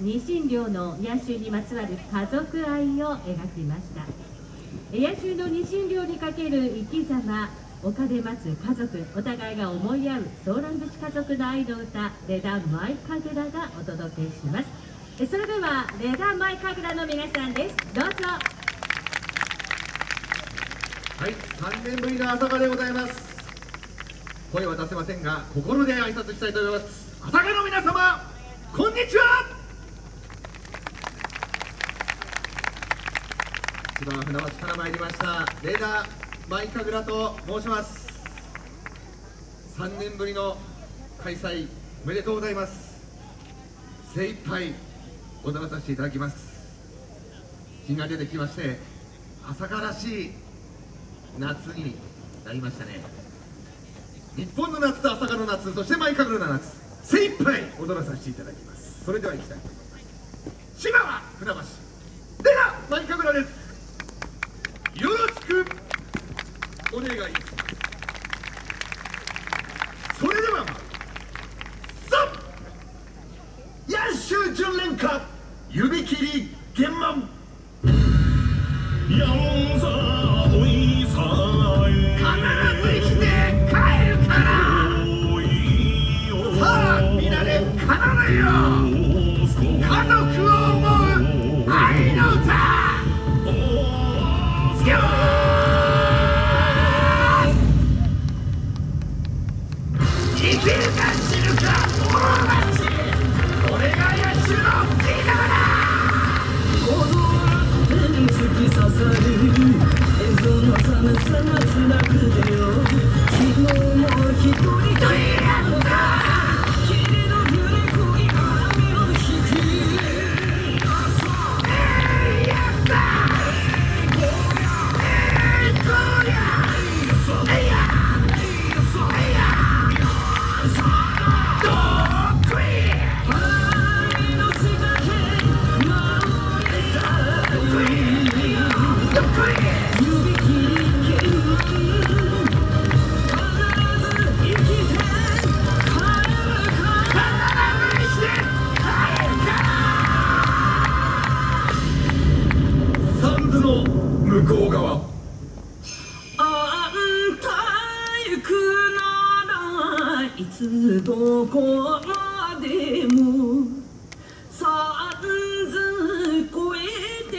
ニシン漁の野州にまつわる家族愛を描きました。野州のニシン漁にかける生き様丘で待つ家族お互いが思い合うソーラン節家族の愛の歌「レダマイカグラ」がお届けします。それではレダマイカグラの皆さんです。どうぞ。はい3年ぶりの朝霞でございます。声は出せませんが心で挨拶したいと思います。朝霞の皆様こんにちは千葉船橋から参りましたレーダーマイカグラと申します。3年ぶりの開催おめでとうございます。精一杯踊らさせていただきます。日が出てきまして朝霞らしい夏になりましたね。日本の夏と朝霞の夏そしてマイカグラの夏精一杯踊らさせていただきます。それでは行きたいと思います。千葉は船橋。ではマイカグラですよろしくお願いします。それではさあ野州純連歌指切り玄満山さおいさ必ず生きて帰るから。さあ皆で奏でよ。う突き刺さる映像の寒さが辛くてよ昨日も一人でつどこまでもさんず越えて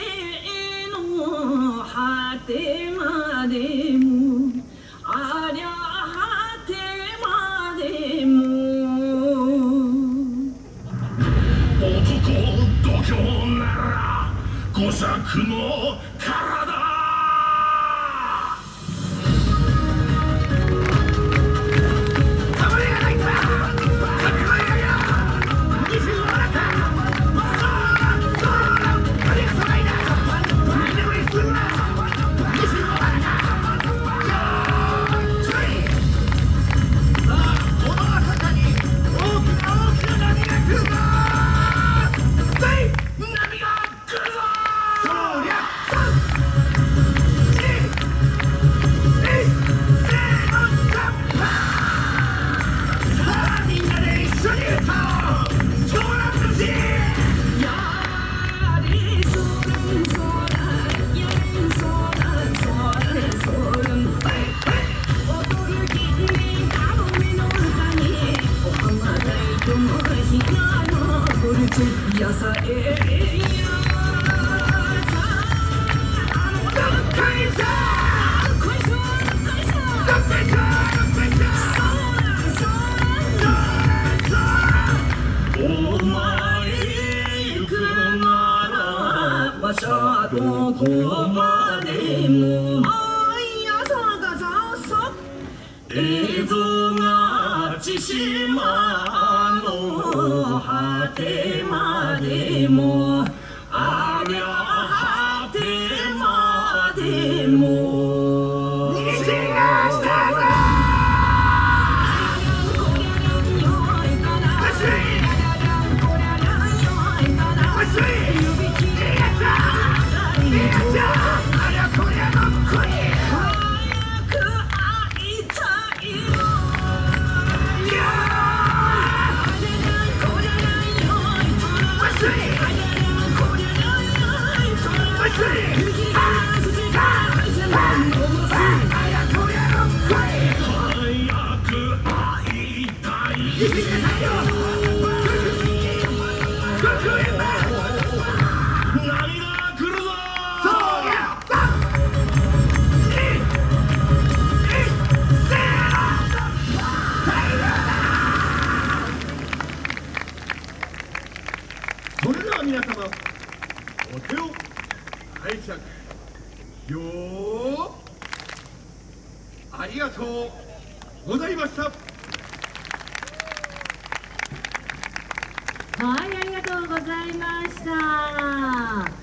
の果てまでもありゃ果てまでも男度胸なら五尺のどこまでも朝がささ映像が千島の果てま皆様お手を拝借。よー。ありがとうございました。はい、ありがとうございました。